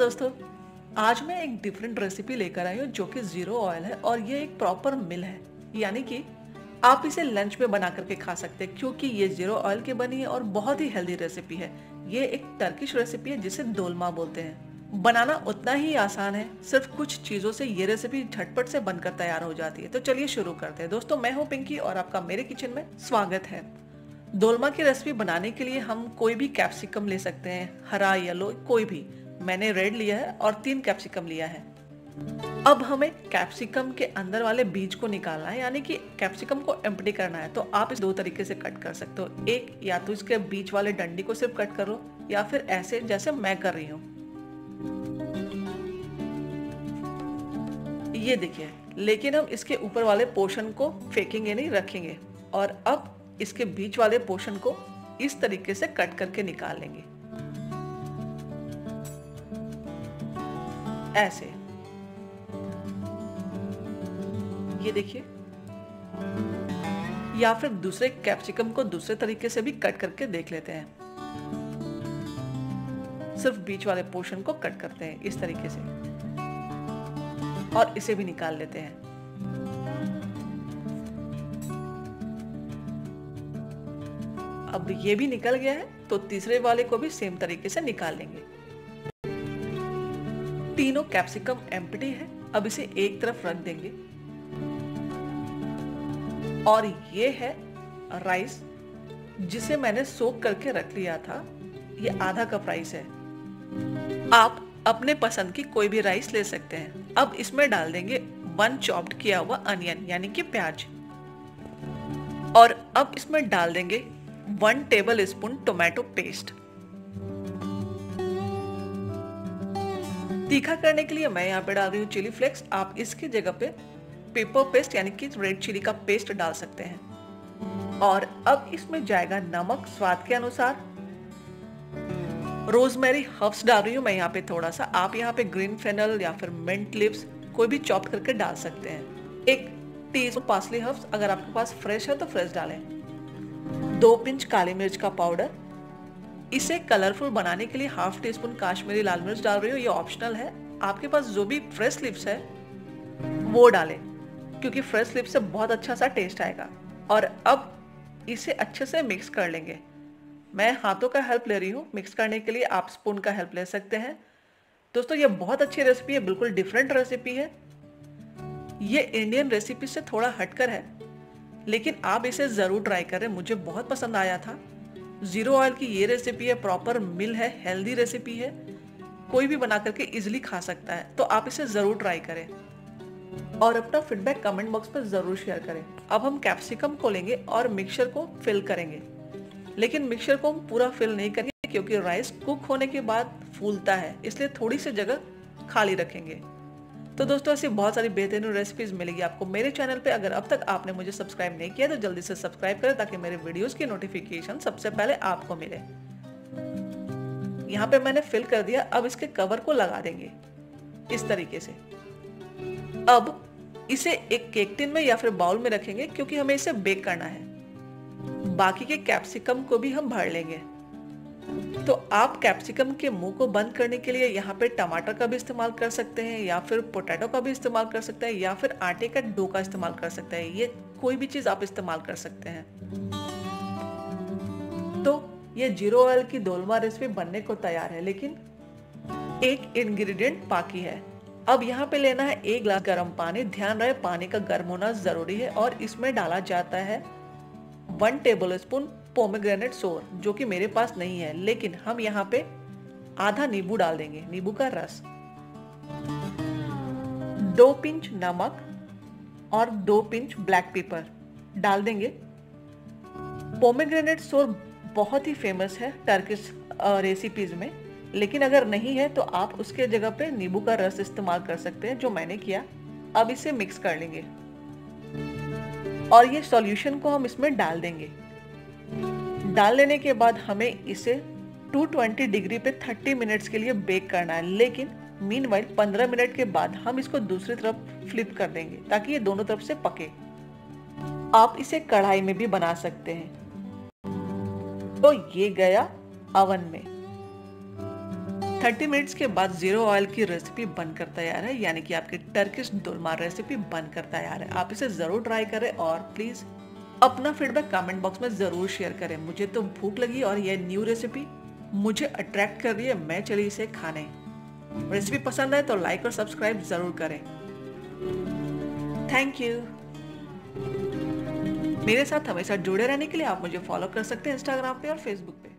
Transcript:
आज मैं एक डिफरेंट रेसिपी लेकर आई हूँ जो कि ज़ीरो ऑयल है और ये एक प्रॉपर मिल है। यानी कि आप इसे लंच में बना करके खा सकते हैं क्योंकि ये ज़ीरो ऑयल की बनी है और बहुत ही हेल्दी रेसिपी है। ये एक टर्किश रेसिपी है जिसे दोलमा बोलते हैं। बनाना उतना ही आसान है, सिर्फ़ कुछ चीज़ों से ये रेसिपी झटपट से बनकर तैयार हो जाती है। तो चलिए शुरू करते हैं। दोस्तों, मैं हूँ पिंकी और आपका मेरे किचन में स्वागत है। दोलमा की रेसिपी बनाने के लिए हम कोई भी कैप्सिकम ले सकते हैं, हरा येलो कोई भी। मैंने रेड लिया है और तीन कैप्सिकम लिया है। अब हमें कैप्सिकम के अंदर वाले बीज को निकालना है, यानी कि कैप्सिकम को एम्प्टी करना है। तो आप इस दो तरीके से कट कर सकते हो। एक, या तो इसके बीच वाले डंडी को सिर्फ़ कट करो, या फिर ऐसे जैसे मैं कर रही हूँ। ये देखिए, लेकिन हम इसके ऊपर वाले पोर्शन को फेंकेंगे नहीं, रखेंगे। और अब इसके बीच वाले पोर्शन को इस तरीके से कट करके निकाल लेंगे। ऐसे। ये देखिए। या फिर दूसरे कैप्सिकम को दूसरे तरीके से भी कट करके देख लेते हैं। सिर्फ़ बीच वाले पोर्शन को कट करते हैं इस तरीके से। और इसे भी निकाल लेते हैं। अब ये भी निकल गया है तो तीसरे वाले को भी सेम तरीके से निकाल लेंगे। तीनों कैप्सिकम एम्प्टी है। अब इसे एक तरफ़ रख देंगे। और ये है राइस जिसे मैंने सोक करके रख लिया था। ये आधा कप राइस है। आप अपने पसंद की कोई भी राइस ले सकते हैं। अब इसमें डाल देंगे वन चॉप्ड किया हुआ अनियन यानी कि प्याज। और अब इसमें डाल देंगे one tablespoon tomato paste तीखा करने के लिए मैं यहाँ पे डाल रही हूँ चिली फ्लेक्स आप इसकी जगह पे पेपर पेस्ट यानी कि रेड चिली का पेस्ट डाल सकते हैं। और अब इसमें जाएगा नमक स्वाद के अनुसार। रोजमेरी हर्ब्स डाल रही हूँ मैं यहाँ पे थोड़ा सा आप यहाँ पे ग्रीन फेनल या फिर मिंट लिप्स कोई भी चॉप करके डाल सकते हैं। एक टी स्पून पासली हर्ब्स अगर आपके पास फ्रेश है तो फ्रेश डालें। दो पिंच काली मिर्च का पाउडर इसे कलरफुल बनाने के लिए हाफ़ टी स्पून काश्मीरी लाल मिर्च डाल रही हूँ, ये ऑप्शनल है। आपके पास जो भी फ्रेश लिप्स है, वो डालें, क्योंकि फ्रेश लिप्स से बहुत अच्छा सा टेस्ट आएगा। और अब इसे अच्छे से मिक्स कर लेंगे। मैं हाथों का हेल्प ले रही हूँ मिक्स करने के लिए आप स्पून का हेल्प ले सकते हैं। दोस्तों, ये बहुत अच्छी रेसिपी है, बिल्कुल डिफरेंट रेसिपी है। ये इंडियन रेसिपी से थोड़ा हटकर है, लेकिन आप इसे ज़रूर ट्राई करें, मुझे बहुत पसंद आया था। ज़ीरो ऑयल की ये रेसिपी है प्रॉपर मिल है हेल्दी रेसिपी है। कोई भी बना करके इजिली खा सकता है। तो आप इसे ज़रूर ट्राई करें। और अपना फीडबैक कमेंट बॉक्स में ज़रूर शेयर करें। अब हम कैप्सिकम को लेंगे और मिक्सचर को फिल करेंगे। लेकिन मिक्सचर को हम पूरा फिल नहीं करेंगे क्योंकि राइस कुक होने के बाद फूलता है। इसलिए थोड़ी सी जगह खाली रखेंगे। तो दोस्तों, ऐसी बहुत सारी बेहतरीन रेसिपीज़ मिलेगी आपको मेरे चैनल पे। अगर अब तक आपने मुझे सब्सक्राइब नहीं किया तो जल्दी से सब्सक्राइब करें ताकि मेरे वीडियोस की नोटिफिकेशन सबसे पहले आपको मिले। यहाँ पे मैंने फिल कर दिया, अब इसके कवर को लगा देंगे। इस तरीके से। अब इसे एक केक टिन में या फिर बाउल में रखेंगे, क्योंकि हमें इसे बेक करना है। बाकी के कैप्सिकम को भी हम भर लेंगे। तो आप कैप्सिकम के मुँह को बंद करने के लिए यहाँ पे टमाटर का भी इस्तेमाल कर सकते हैं, या फिर पोटैटो का भी इस्तेमाल कर सकते हैं, या फिर आटे का डो का इस्तेमाल कर सकते हैं। ये कोई भी चीज़ आप इस्तेमाल कर सकते हैं। तो ये ज़ीरो ऑयल की दोलमा रेसिपी बनने को तैयार है, लेकिन एक इंग्रेडिएंट बाकी है। अब यहाँ पे लेना है एक ग्लास गर्म पानी। ध्यान रहे, पानी का गर्म होना ज़रूरी है, और इसमें डाला जाता है वन टेबल स्पून पोमेग्रेनेट सोर जो कि मेरे पास नहीं है, लेकिन हम यहाँ पे आधा नींबू डाल देंगे, नींबू का रस। दो पिंच नमक और दो पिंच ब्लैक पेपर डाल देंगे। पोमेग्रेनेट सोर बहुत ही फ़ेमस है टर्किश रेसिपीज़ में, लेकिन अगर नहीं है तो आप उसके जगह पे नींबू का रस इस्तेमाल कर सकते हैं, जो मैंने किया। अब इसे मिक्स कर लेंगे। और ये सॉल्यूशन को हम इसमें डाल देंगे। डाल लेने के बाद हमें इसे 220 डिग्री पे 30 मिनट्स के लिए बेक करना है। लेकिन मीन वाइल पंद्रह मिनट के बाद हम इसको दूसरी तरफ़ फ्लिप कर देंगे, ताकि ये दोनों तरफ़ से पके। आप इसे कढ़ाई में भी बना सकते हैं। तो ये गया अवन में। 30 मिनट्स के बाद ज़ीरो ऑयल की रेसिपी बनकर तैयार है, यानी कि आपकी टर्किश दुलमा रेसिपी बनकर तैयार है। आप इसे ज़रूर ट्राई करें और प्लीज़ अपना फीडबैक कमेंट बॉक्स में ज़रूर शेयर करें। मुझे तो भूख लगी और यह न्यू रेसिपी मुझे अट्रैक्ट कर रही है, मैं चली इसे खाने। रेसिपी पसंद आए तो लाइक और सब्सक्राइब ज़रूर करें। थैंक यू मेरे साथ हमेशा जुड़े रहने के लिए आप मुझे फॉलो कर सकते हैं इंस्टाग्राम पे और फेसबुक पे।